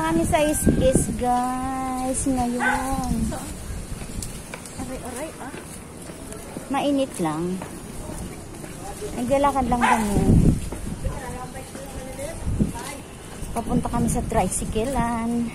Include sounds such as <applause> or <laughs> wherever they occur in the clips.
Pupunta kami sa is-is, guys, ngayon. Aray-aray, ah. Mainit lang. Naglalakad lang kami. Papunta kami sa tricyclean.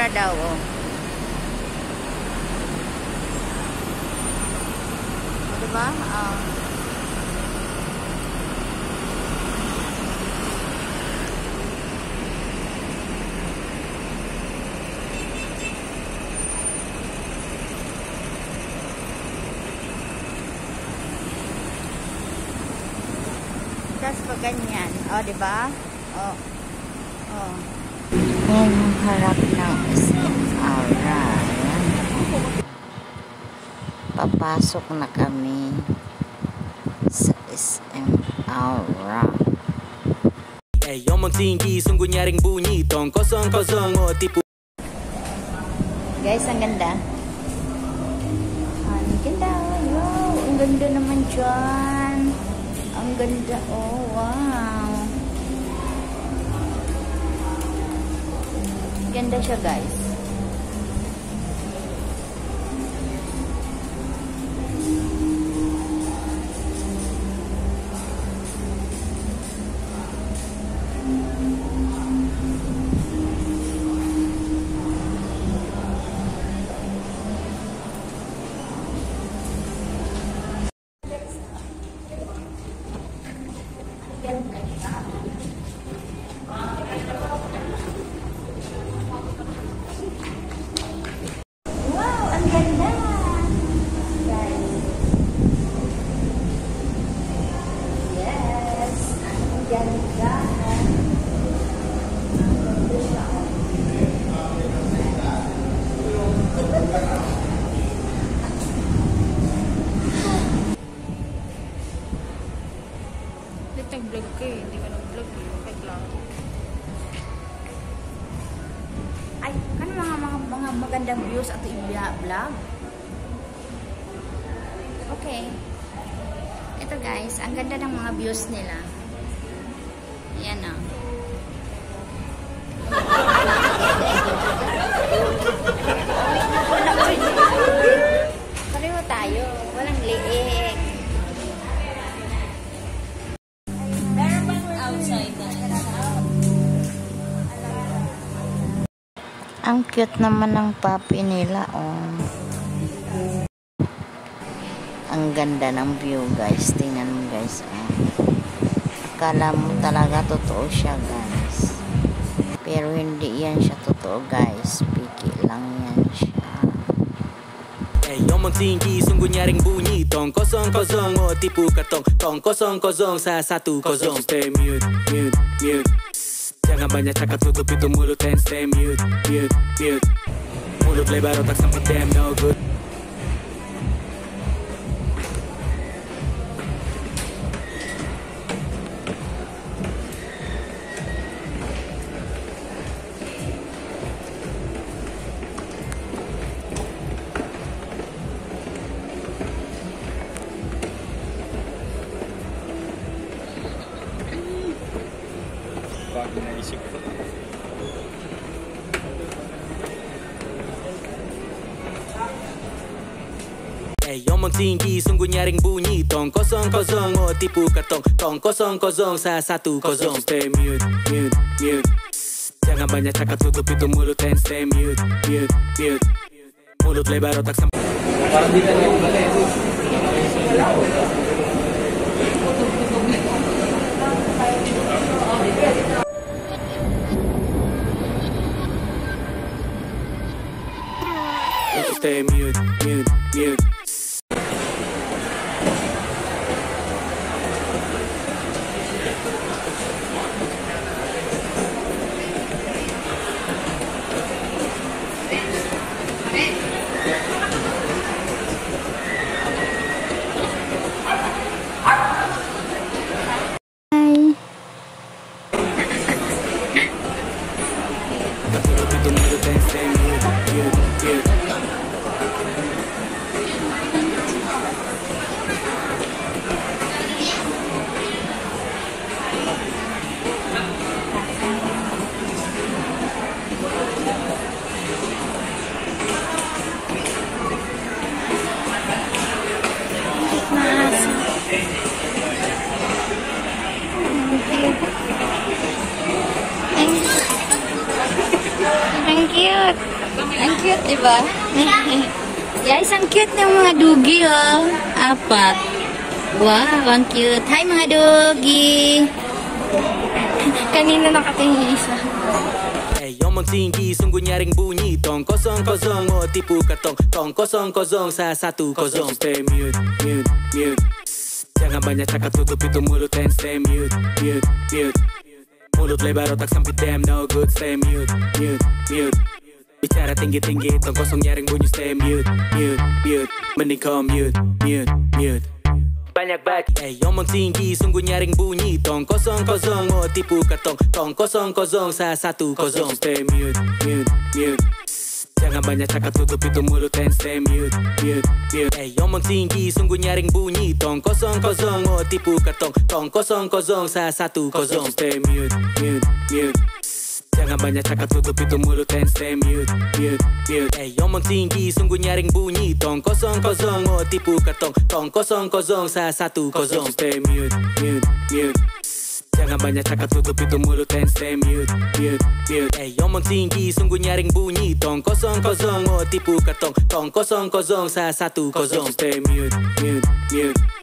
Aura daw, oh. Diba? Ah. Tapos pag ganyan. O, oh, diba? O. Oh. Oh. Yan yung harap Papasok na kami sa SM Aura. Ey, omong tinggi, sungguh nyaring bunyi Tong kosong-kosong, oh tipu Guys, ang ganda. Ang ganda. Wow, ang ganda naman dyan. Ang ganda. Oh, wow. Ganda siya, guys. Magandang views at i-vlog? Okay. Ito guys, ang ganda ng mga views nila. Ayan <laughs> o. Pareho tayo. Ang cute naman ng papi nila, oh. Ang ganda ng view, guys. Tingnan mo, guys, oh. Akala mo talaga totoo siya, guys. Pero hindi yan siya totoo, guys. Piki lang yan siya. Ey, omong tinggi, sungguh nyaring bunyi Tong kosong-kosong, oh tipu katong Tong kosong-kosong sa satu kosong Stay mute, mute, mute Taka banyak czaka, tutup itu mulut, muru, stay mute, mute, mute Mulut lebar otak tak damn no good. Bago naisip ko. Ey, omong tinggi, sungguh nyaring bunyi. Tong kosong-kosong, oh tipu katong Tong kosong-kosong sa satu kosong. Stay mute, mute, mute. Jangan banyak cakap tutup itu mulut and stay mute, mute, mute. Mulut lebar otak ka stay mute, mute, mute. <laughs> cute, di ba? Guys, ang cute ng mga dugi, oh. Apat. Wow, ang cute. Hi, mga dugi. <laughs> Kanina nakatingin isa. Hey, omong tinggi, sungguh nyaring bunyi Tong kosong kosong, oh tipu katong Tong kosong kosong, sa satu kosong Stay mute, mute, mute Jangan banyak cakap tutup itu mulut and stay mute, mute, mute Mulut lebar otak sempit damn no good Stay mute, mute, mute Bicara tinggi-tinggi, tong kosong nyaring bunyi Stay mute, mute, mute. Mending kau mute, mute, mute. Banyak bagi Eh omong tinggi sungguh nyaring bunyi. Tong kosong kosong oh tipu katong. Tong kosong kosong sa satu kosong. Stay mute mute mute. Jangan banyak cakap tutup itu mulut and stay mute mute mute. Eh omong tinggi sungguh nyaring bunyi. Tong kosong kosong oh tipu katong. Tong kosong kosong sa satu kosong. Stay mute mute mute Jangan banyak cakap tutup itu mulut and stay mute, mute, mute. Eh omong tinggi sungguh nyaring bunyi. Tong kosong kosong oh tipu katong Tong kosong kosong sa satu kosong. Stay mute, mute, mute. Jangan banyak cakap tutup itu mulut and stay mute, mute, mute. Eh omong tinggi sungguh nyaring bunyi. Tong kosong kosong oh tipu katong Tong kosong kosong sa satu kosong. Stay mute, mute, mute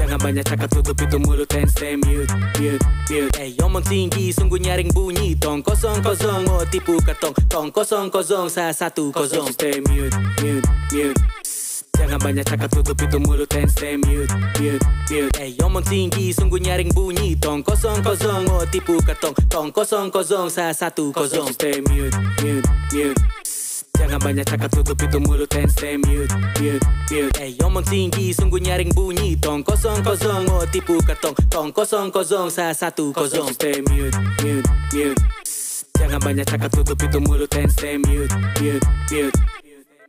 Jangan banyak cakap tutup itu mulut and stay mute, mute, mute. Eh omong tinggi sungguh nyaring bunyi. Tong kosong kosong oh tipu katong Tong kosong kosong sa satu kosong. Stay mute, mute, mute. Jangan banyak cakap tutup itu mulut and stay mute, mute, mute. Eh omong tinggi sungguh nyaring bunyi. Tong kosong kosong oh tipu katong Tong kosong kosong sa satu kosong. Stay mute, mute, mute Jangan banyak cakap tutup itu mulut and stay mute, mute, mute. Eh omong tinggi sungguh nyaring bunyi. Tong kosong kosong oh tipu katong. Tong kosong kosong sa satu kosong. Stay mute, mute, mute. Jangan banyak cakap tutup itu mulut and stay mute, mute, mute.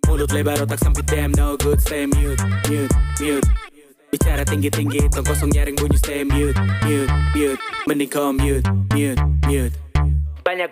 Mulut lebar otak sempit damn no good. Stay mute, mute, mute. Bicara tinggi-tinggi Tong kosong nyaring bunyi. Stay mute, mute, mute. Mending kau mute, mute, mute. Banyak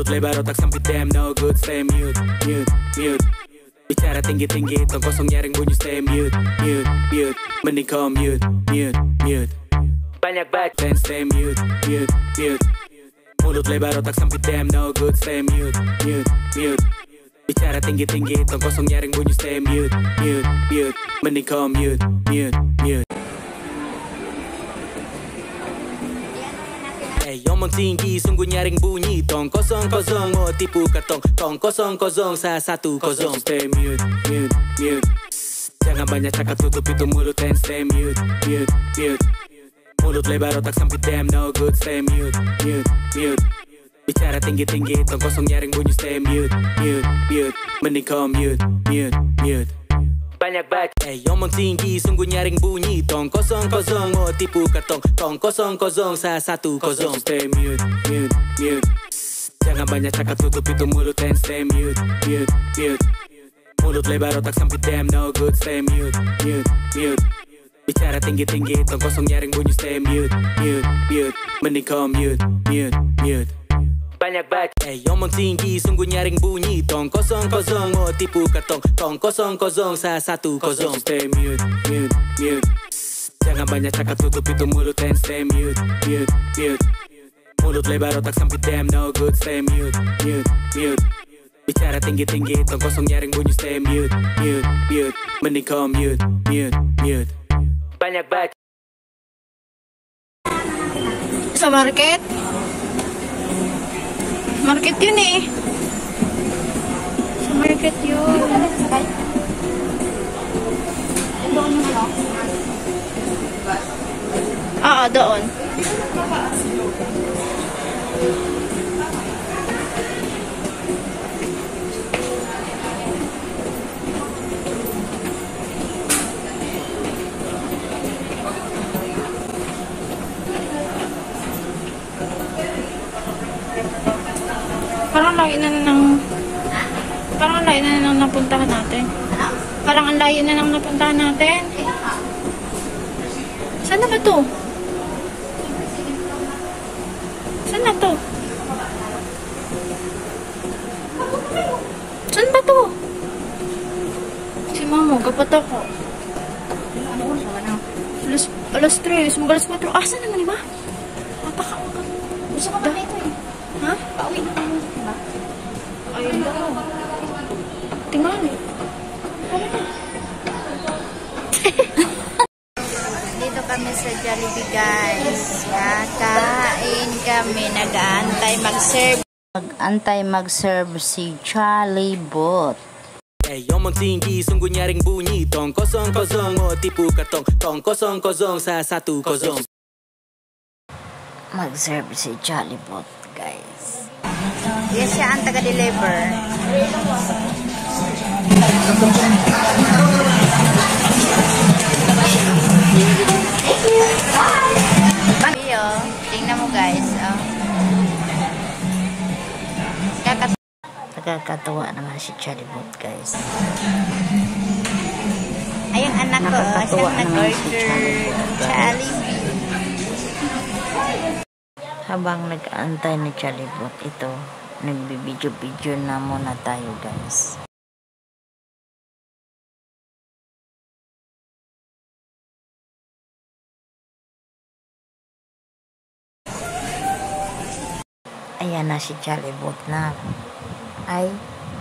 Mulut lebar otak sempit damn no good Stay mute, mute, mute. Bicara tinggi-tinggi Tong kosong nyaring bunyi stay mute, mute, mute. Mending kau mute, mute, mute. Banyak baik Then stay mute, mute, mute. Mulut lebar otak sempit damn no good Stay mute, mute, mute. Bicara tinggi-tinggi Tong kosong nyaring bunyi stay mute, mute, mute. Mending kau mute, mute, mute omong tinggi sungguh nyaring bunyi. Tong kosong kosong oh tipu katong Tong kosong kosong sa satu kosong. Stay mute, mute, mute. Jangan banyak cakap tutup itu mulut and stay mute, mute, mute. Mulut lebar otak sempit damn no good. Stay mute, mute, mute. Bicara tinggi-tinggi Tong kosong nyaring bunyi. Stay mute, mute, mute. Mending kau mute, mute, mute banyak baik Eh omong tinggi sungguh nyaring bunyi. Tong kosong kosong oh tipu katong Tong kosong kosong sa satu kosong. Stay mute, mute, mute. Jangan banyak cakap tutup itu mulut and stay mute, mute, mute. Mulut lebar otak sempit damn no good. Stay mute, mute, mute. Bicara tinggi-tinggi Tong kosong nyaring bunyi. Stay mute, mute, mute. Mending kau mute, mute, mute banyak baik Eh omong tinggi sungguh nyaring bunyi. Tong kosong kosong oh tipu katong Tong kosong kosong sa satu kosong. Stay mute, mute, mute. Jangan banyak cakap tutup itu mulut and stay mute, mute, mute. Mulut lebar otak sempit damn no good Stay mute, mute, mute. Bicara tinggi-tinggi Tong kosong nyaring bunyi stay mute, mute, mute. Mending kau mute, mute, mute. Banyak baik Sa market? Yun eh. Market yun. Oo, doon. Layo na na ng... Parang ang layo na na ng napuntahan natin. Parang ang layo na ng napuntahan natin. Saan na ba to? Saan na to? Saan ba to? Si Mamo, kapat ako. Alas, alas 3, alas 4. Ah, saan naman iba? Napaka... Gusto ka ba dito eh? Ha? Pauwi na Ayun daw. Tingnan eh. Dito kami sa Jollibee guys. Kakain kami. Nag-aantay mag-serve. Mag-antay mag-serve si Charlie Bot. Eh, yung magtinggi, sungguh nyaring bunyi Tong kosong kosong, oh tipu katong Tong kosong kosong sa satu kosong Mag-serve si guys. Yes, siya ang taga-deliver. Iyo, tingnan mo guys. Oh. Kakat Nakakatuwa naman si Charlie Bot guys. Ay, ang anak ko, Nakakatuwa siyang naman si nag-order. Charlie Habang nag-aantay ni Charlie Bot, ito, nagbibidyo-video na muna tayo guys. Ayan na si Charlie na. Ay,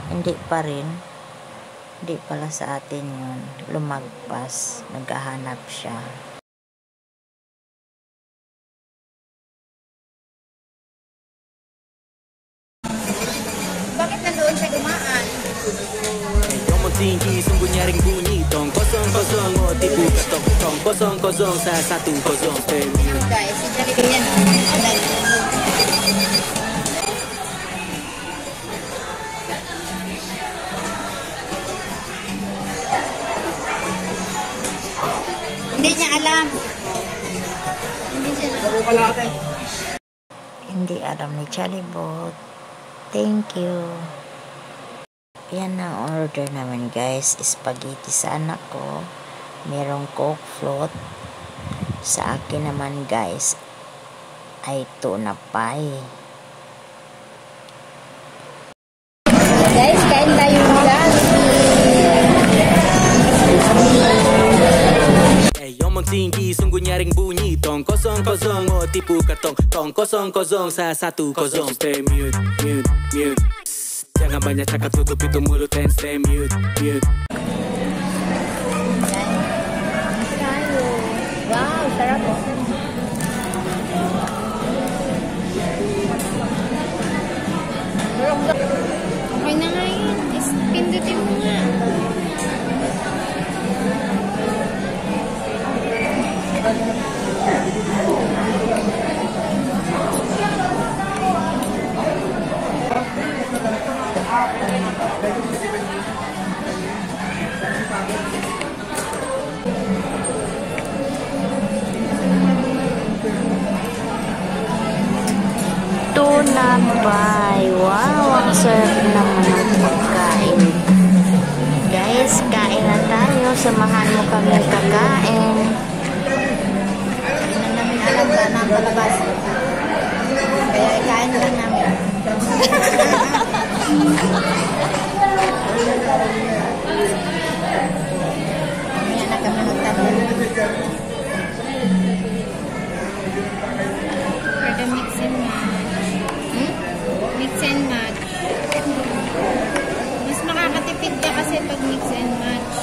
hindi pa rin. Hindi pala sa atin yun. Lumagpas. Naghahanap siya. Kosong kosong sa satu kosong Eh, mute Guys, si Jollibee yan. Alam. Hindi niya alam. Hindi siya Hindi alam ni Charlie Bot. Thank you. Yan ang order namin guys. Spaghetti sa anak ko. Merong coke float. Sa akin naman guys ay tuna pie. Guys, kain tayo ng Eh, yung magtinggi, sungguh nyaring bunyi. Tong kosong kosong, oh tipu katong. Tong kosong kosong sa satu kosong. Stay mute, mute, mute. Jangan banyak cakap tutup itu mulut and stay mute, mute sarap. Okay na nga yun. Pindutin mo nga. Tuna pie. Wow, ang sarap naman ng pagkain. Guys, kain na tayo. Samahan mo kami kakain. Hindi alam ba na ang palabas. Kaya ikain lang namin. Mamaya na kami magtanong. For the mix and match. Hmm? Mix and match. Mas makakatipid ka kasi pag mix and match.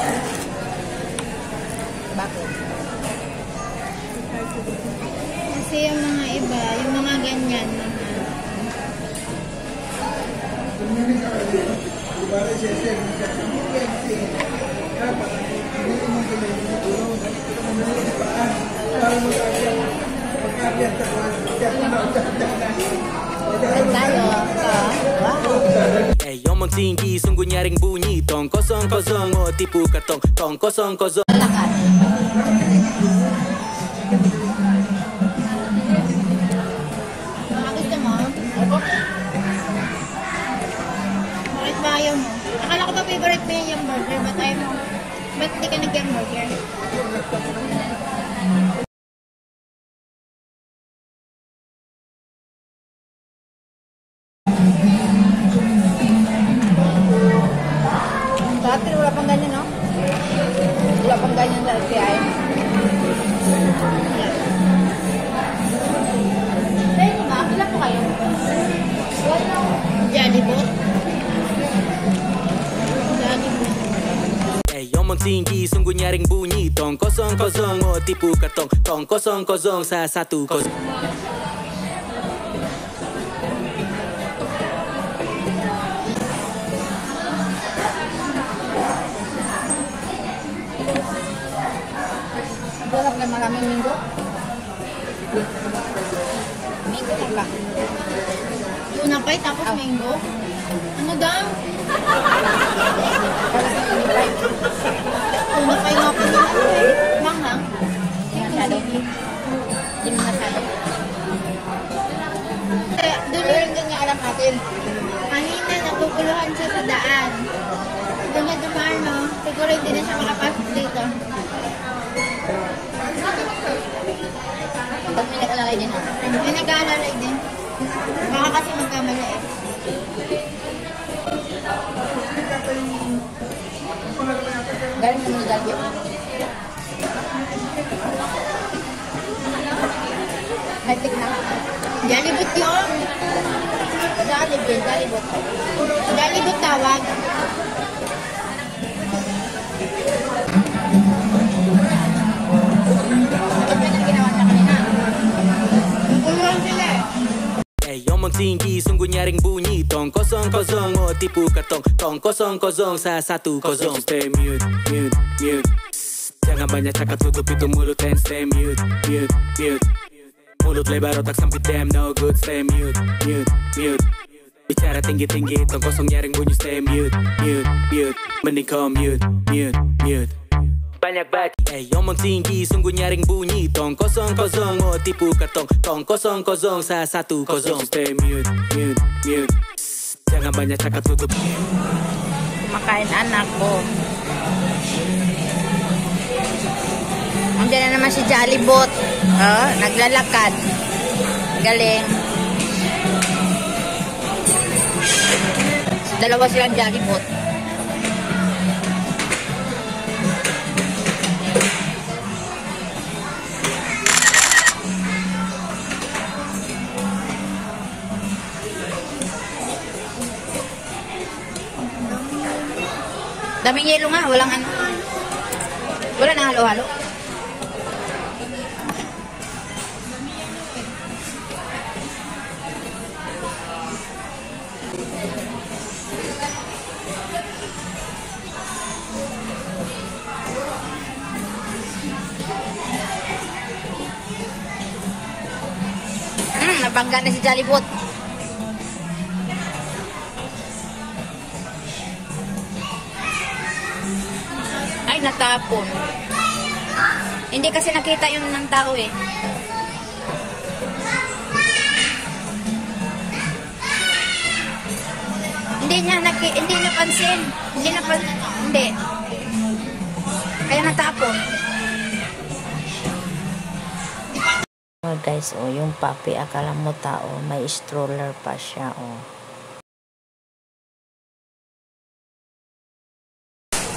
Bakit? Kasi yung mga iba, yung mga ganyan, mga Tayo. Eh, yung magtinggi, nyaring bunyi Tong kosong kosong, oh tipu katong Tong kosong kosong Lakad. Baka gusto mo? Mo? Akala ko favorite mo yung burger? Ba't ayaw mo? Ba't hindi ka nag-yung tipu kertong tong kosong kosong sa satu kosong minggu minggu lang ba? Tapos minggu? Ano daw? <laughs> Una. Masyado. Hindi mo masyado. Doon rin din niya alam natin. Kanina naguguluhan siya sa daan. Doon niya dumaan, no? Siguro hindi na siya makapasok dito. Ba't may nag-alalay din ha? May nag-aalalay din. Baka kasi magkamali eh. Galing mo ni Jagyo? Ginawa niya kanina. Naguluhan sila eh. Eh, yung magtinggi, sungguh nyaring bunyi. Tong kosong kosong, oh tipu katong. Tong kosong kosong sa satu kosong. Stay mute, mute, mute. Jangan banyak cakap tutup itu mulut and stay mute, mute, mute Mulut lebar otak sempit damn no good Stay mute, mute, mute. Bicara tinggi-tinggi, tong kosong nyaring bunyi Stay mute, mute, mute. Mending kau mute, mute, mute. Banyak baki Eh yung magtinggi, sungguh nyaring bunyi. Tong kosong kosong, oh tipu katong. Tong kosong kosong sa satu kosong. Stay mute, mute, mute. Jangan banyak cakap tutup. Kumakain anak ko. Andiyan na naman si Jollibot. Oh, naglalakad. Galing. Dalawa silang Jollibot. Daming yelo nga, walang ano. Wala na halo-halo. Nabangga na si Jollibot. Ay, natapon. Hindi kasi nakita yun ng tao eh. Hindi niya naki, hindi napansin. Hindi napansin. Hindi. Kaya natapon. Oh guys, oh, yung papi, akala mo tao, may stroller pa siya, oh.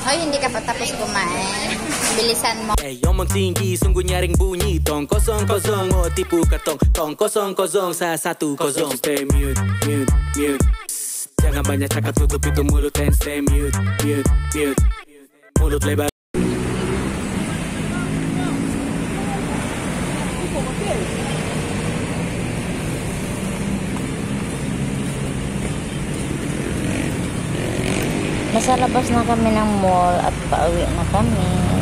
Hoy, hindi ka pa tapos kumain. Bilisan mo. Eh yung magtinggi, sungguh nyaring bunyi Tong kosong kosong, oh tipu katong Tong kosong kosong sa satu kosong Stay mute, mute, mute Jangan banyak cakap tutup itu mulut and stay mute, mute, mute Mulut lebar kami ng mall at pauwi na kami.